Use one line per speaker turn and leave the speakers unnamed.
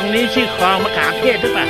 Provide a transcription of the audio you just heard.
องนี้ชื่อคลองมะขามเทศหรือเปล่า